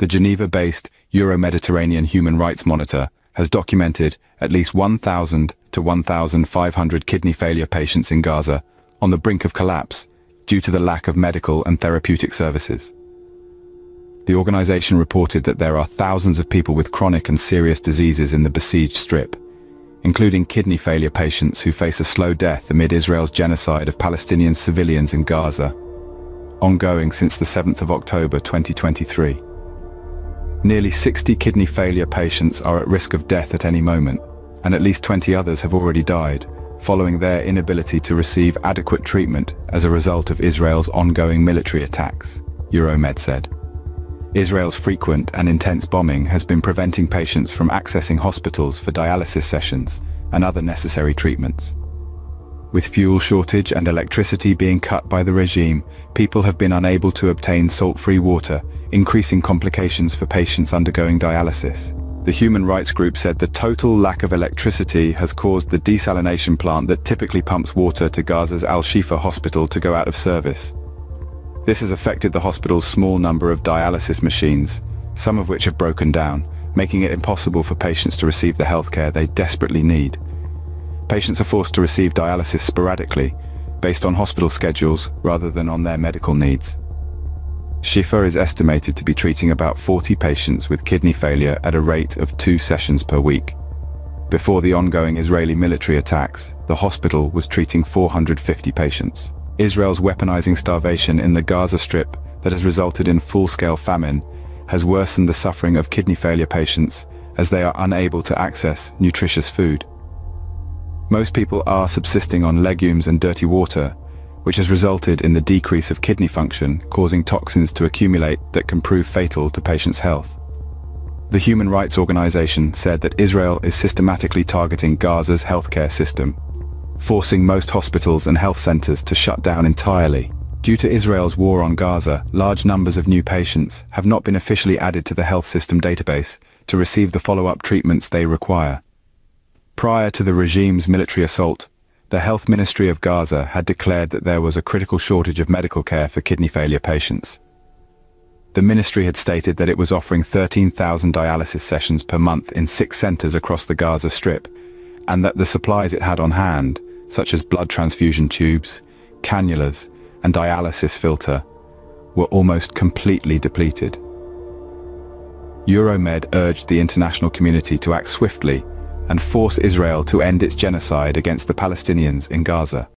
the Geneva-based Euro-Mediterranean Human Rights Monitor has documented at least 1,000 to 1,500 kidney failure patients in Gaza on the brink of collapse due to the lack of medical and therapeutic services. The organization reported that there are thousands of people with chronic and serious diseases in the besieged strip, including kidney failure patients who face a slow death amid Israel's genocide of Palestinian civilians in Gaza, ongoing since the 7th of October 2023. Nearly 60 kidney failure patients are at risk of death at any moment, and at least 20 others have already died, following their inability to receive adequate treatment as a result of Israel's ongoing military attacks, Euromed said. Israel's frequent and intense bombing has been preventing patients from accessing hospitals for dialysis sessions and other necessary treatments. With fuel shortage and electricity being cut by the regime, people have been unable to obtain salt-free water, increasing complications for patients undergoing dialysis. The human rights group said the total lack of electricity has caused the desalination plant that typically pumps water to Gaza's Al-Shifa hospital to go out of service. This has affected the hospital's small number of dialysis machines, some of which have broken down, making it impossible for patients to receive the healthcare they desperately need. Patients are forced to receive dialysis sporadically, based on hospital schedules rather than on their medical needs. Shifa is estimated to be treating about 40 patients with kidney failure at a rate of two sessions per week. Before the ongoing Israeli military attacks, the hospital was treating 450 patients. Israel's weaponizing starvation in the Gaza Strip that has resulted in full-scale famine has worsened the suffering of kidney failure patients as they are unable to access nutritious food. Most people are subsisting on legumes and dirty water, which has resulted in the decrease of kidney function, causing toxins to accumulate that can prove fatal to patients' health. The Human Rights Organization said that Israel is systematically targeting Gaza's healthcare system, forcing most hospitals and health centers to shut down entirely. Due to Israel's war on Gaza, large numbers of new patients have not been officially added to the health system database to receive the follow-up treatments they require. Prior to the regime's military assault, the Health Ministry of Gaza had declared that there was a critical shortage of medical care for kidney failure patients. The ministry had stated that it was offering 13,000 dialysis sessions per month in six centers across the Gaza Strip, and that the supplies it had on hand, such as blood transfusion tubes, cannulas, and dialysis filter, were almost completely depleted. Euromed urged the international community to act swiftly and force Israel to end its genocide against the Palestinians in Gaza.